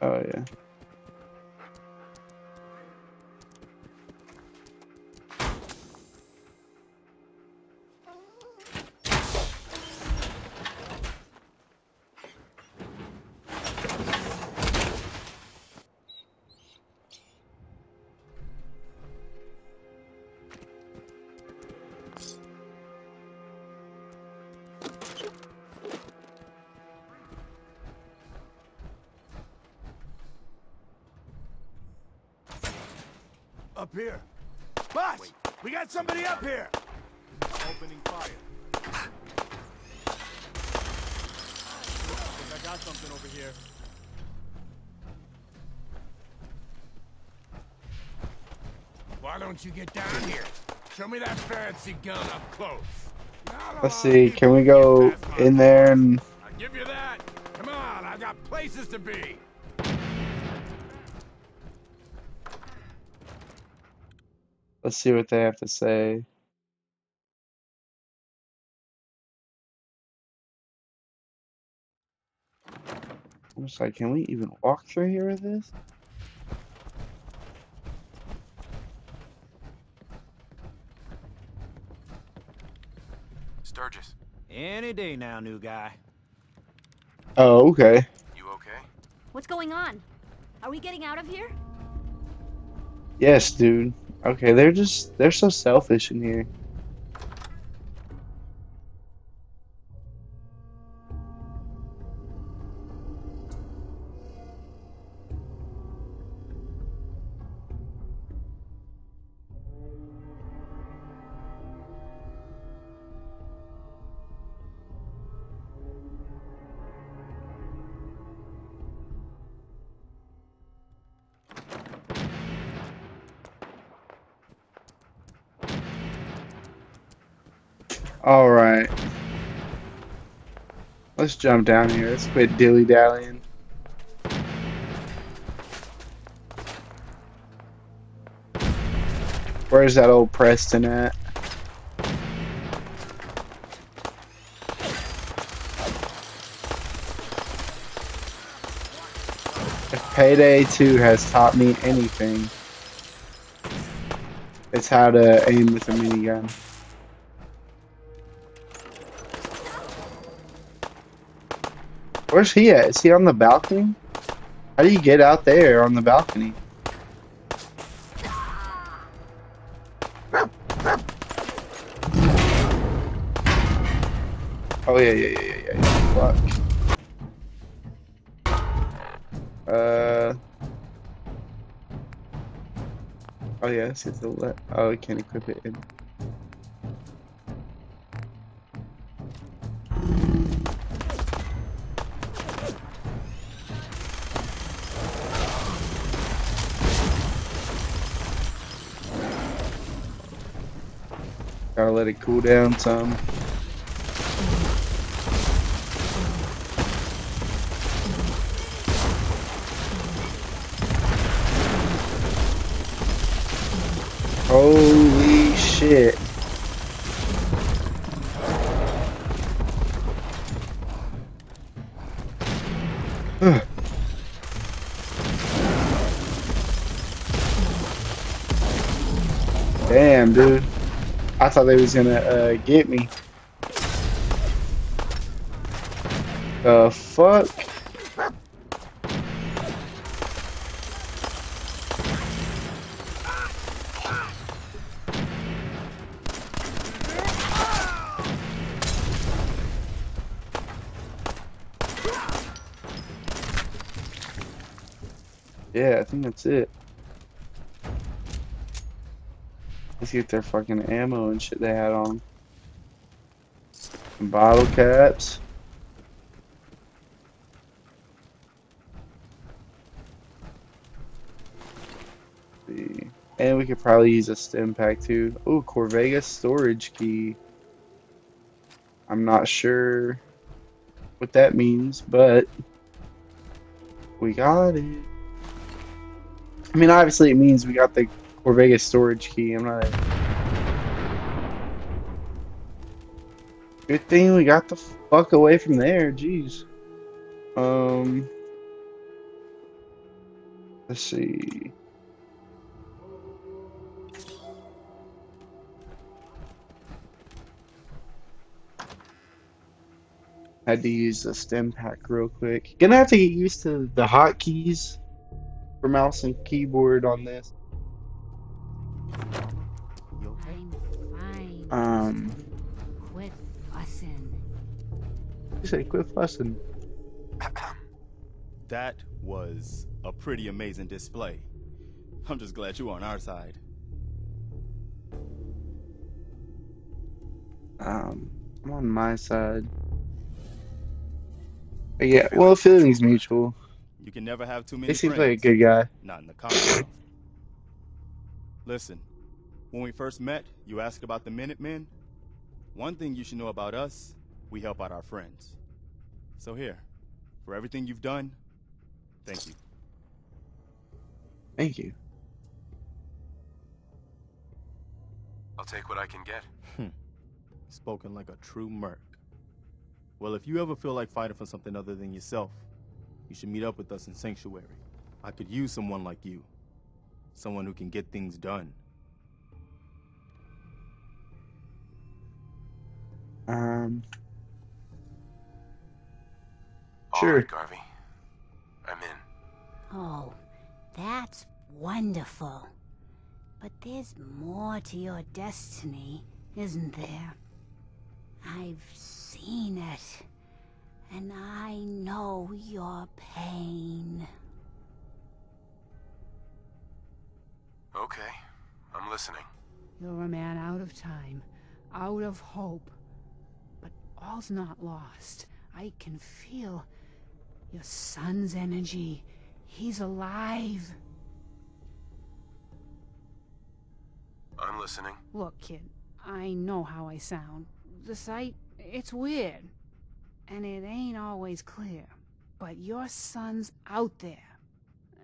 Oh, yeah. Don't you get down here? Show me that fancy gun up close. Let's see. Can we go in there and I give you that. Come on, I got places to be. let's see what they have to say? I'm just like, can we even walk through here with this? Sturges. Any day now, new guy. Oh, okay. You okay? What's going on? Are we getting out of here? Yes, dude. Okay, they're just they're so selfish in here. All right. Let's jump down here. Let's quit dilly dallying. Where's that old Preston at? If Payday 2 has taught me anything, it's how to aim with a minigun. Where's he at? Is he on the balcony? How do you get out there on the balcony? Oh yeah, yeah, yeah, yeah, yeah. Fuck. Uh. Oh yeah, it's the left. Oh, I can't equip it. In. Cool down some. I thought they was gonna uh, get me. The fuck? Yeah, I think that's it. Get their fucking ammo and shit they had on. Bottle caps. And we could probably use a Stimpak too. Oh, Corvega storage key. I'm not sure what that means, but we got it. I mean, obviously it means we got the Corvega storage key. I'm not. Good thing we got the fuck away from there. Jeez. Um. Let's see. Had to use the Stimpak real quick. Gonna have to get used to the hotkeys for mouse and keyboard on this. Um, Quit fussing. you say quit fussing. That was a pretty amazing display. I'm just glad you're on our side. Um, I'm on my side. But yeah, well, feelings mutual. You can never have too many He seems friends. like a good guy. Not in the Commonwealth. Listen, when we first met, you asked about the Minutemen. One thing you should know about us, we help out our friends. So here, for everything you've done, thank you. Thank you. I'll take what I can get. Hmm. Spoken like a true merc. Well, if you ever feel like fighting for something other than yourself, you should meet up with us in Sanctuary. I could use someone like you. Someone who can get things done. Um, All Sure. right, Garvey. I'm in. Oh, that's wonderful. But there's more to your destiny, isn't there? I've seen it. And I know your pain. Okay, I'm listening. You're a man out of time, out of hope. All's not lost. I can feel your son's energy. He's alive. I'm listening. Look, kid, I know how I sound. The sight, it's weird. And it ain't always clear. But your son's out there.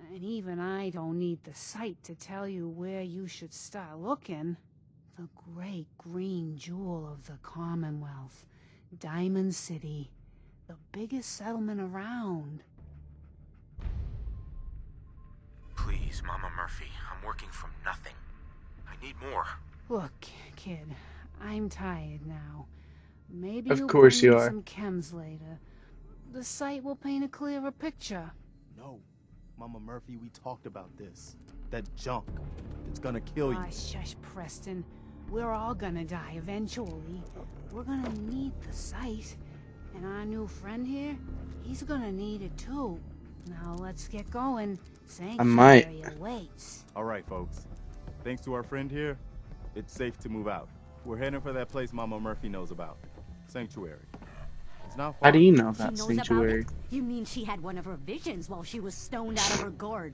And even I don't need the sight to tell you where you should start looking. The great green jewel of the Commonwealth. Diamond City. The biggest settlement around. Please, Mama Murphy. I'm working from nothing. I need more. Look, kid, I'm tired now. Maybe Of you'll course bring you me are. some chems later. The sight will paint a clearer picture. No, Mama Murphy, we talked about this. That junk. It's gonna kill you. Ah, shush, Preston. We're all gonna die eventually. We're gonna need the sight. And our new friend here, he's gonna need it too. Now let's get going. might. Sanctuary awaits. All right, folks. Thanks to our friend here, it's safe to move out. We're heading for that place Mama Murphy knows about. Sanctuary. It's not far. How do you know She about Sanctuary? about? You mean she had one of her visions while she was stoned out of her gourd?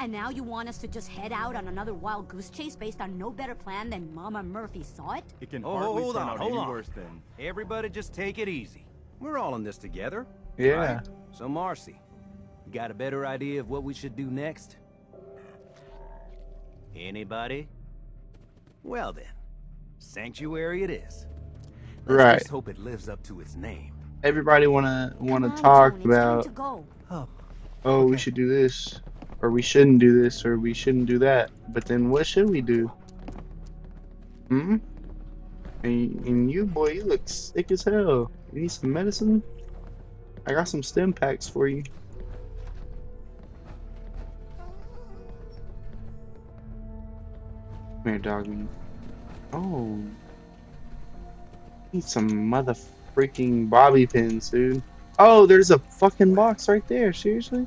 And now you want us to just head out on another wild goose chase based on no better plan than Mama Murphy saw it? It can Oh, hardly hold turn on, out hold any on. worse than. Everybody just take it easy. We're all in this together. Yeah. right? So, Marcy, you got a better idea of what we should do next? Anybody? Well then, Sanctuary it is. Right. Let's Right. just hope it lives up to its name. Everybody wanna wanna on, talk Tony, about to go. Oh, oh we should do this or we shouldn't do this or we shouldn't do that. But then what should we do? Hmm? And, and you boy, you look sick as hell. You need some medicine? I got some Stimpaks for you. Come here, doggy. Oh. Need some mother freaking bobby pins, dude. Oh, there's a fucking box right there. Seriously?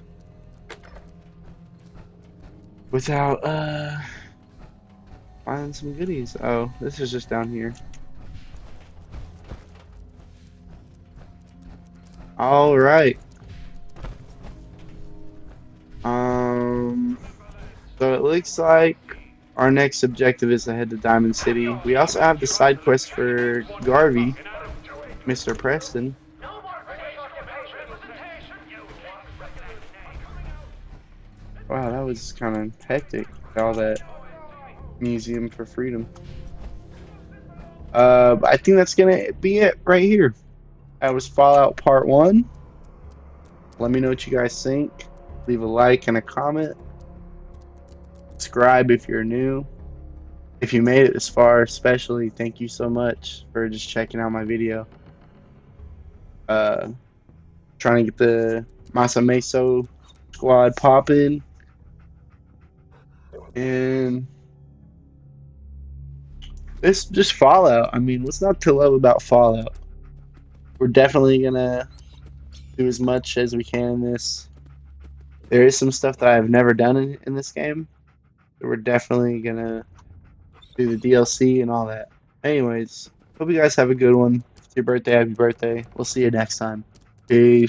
without uh finding some goodies. Oh, this is just down here. All right. Um. So it looks like our next objective is to head to Diamond City. We also have the side quest for Garvey, Mr. Preston. Was kind of hectic. All that Museum for Freedom. Uh, I think that's gonna be it right here. That was Fallout Part 1. Let me know what you guys think. Leave a like and a comment. Subscribe if you're new. If you made it this far, especially, thank you so much for just checking out my video. Uh, trying to get the Masa Meso squad popping. And this just Fallout. I mean, what's not to love about Fallout? We're definitely gonna do as much as we can in this. There is some stuff that I've never done in, in this game. We're definitely gonna do the DLC and all that. Anyways, hope you guys have a good one. It's your birthday, happy birthday. We'll see you next time. Peace.